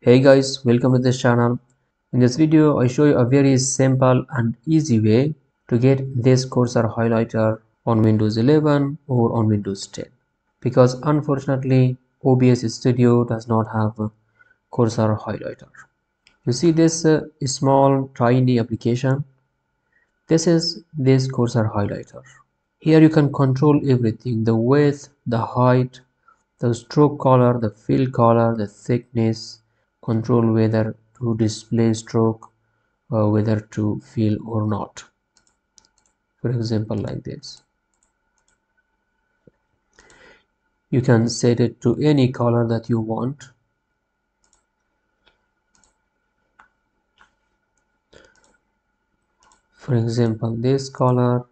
Hey guys, welcome to this channel. In this video, I show you a very simple and easy way to get this cursor highlighter on Windows 11 or on Windows 10. Because unfortunately, OBS Studio does not have a cursor highlighter. You see this uh, small tiny application? This is this cursor highlighter. Here you can control everything, the width, the height, the stroke color, the fill color, the thickness, control whether to display stroke or whether to fill or not. For example, like this. You can set it to any color that you want. For example, this color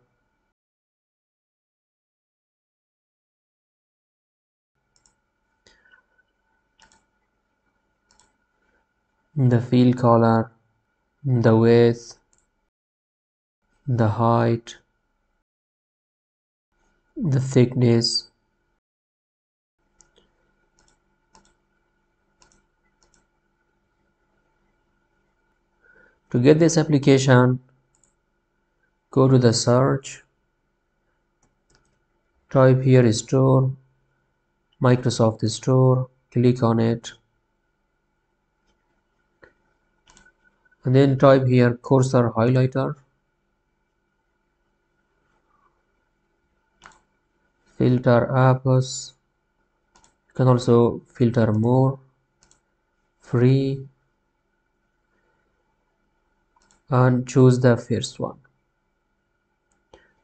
the field color, the width, the height, the thickness, To get this application, go to the search, type here store, Microsoft Store, click on it, and then type here cursor highlighter. Filter apps. You can also filter more. Free. And choose the first one.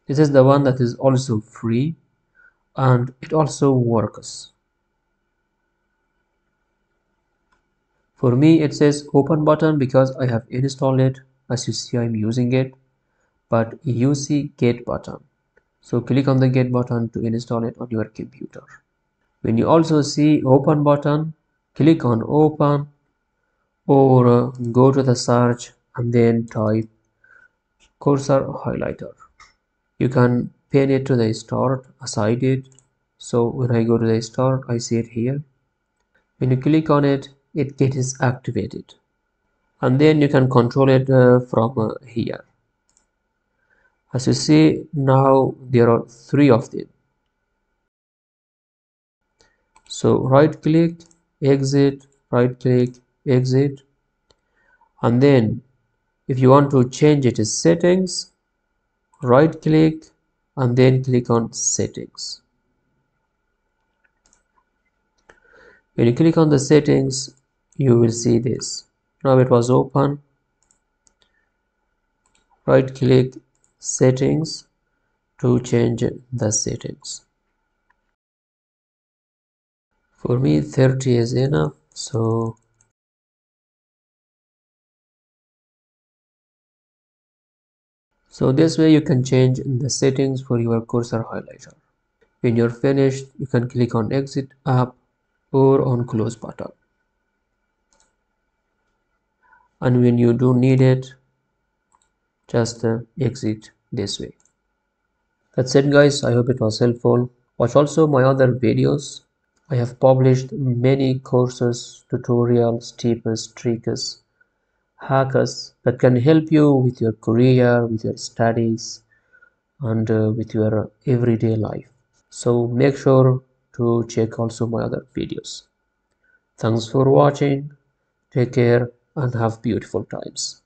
This is the one that is also free and it also works For me it says open button because I have installed it as you see I'm using it but you see get button. So click on the get button to install it on your computer. When you also see open button click on open or go to the search and then type cursor highlighter. You can pin it to the start as I did. So when I go to the start I see it here. When you click on it it gets activated. And then you can control it uh, from uh, here. As you see now there are three of them. So right click exit right click exit. And then if you want to change it to settings right click and then click on settings. When you click on the settings you will see this. Now it was open. Right click settings to change the settings. For me 30 is enough so so this way you can change the settings for your cursor highlighter. When you're finished you can click on exit app or on close button and when you don't need it just uh, exit this way. That's it guys. I hope it was helpful. Watch also my other videos. I have published many courses tutorials tips tricks hacks that can help you with your career with your studies and uh, with your everyday life. So make sure to check also my other videos. Thanks for watching. Take care and have beautiful times